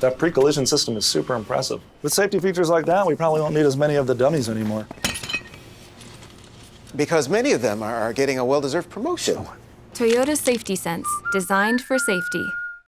That pre-collision system is super impressive. With safety features like that, we probably won't need as many of the dummies anymore. Because many of them are getting a well deserved promotion. Toyota Safety Sense, designed for safety.